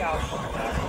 要。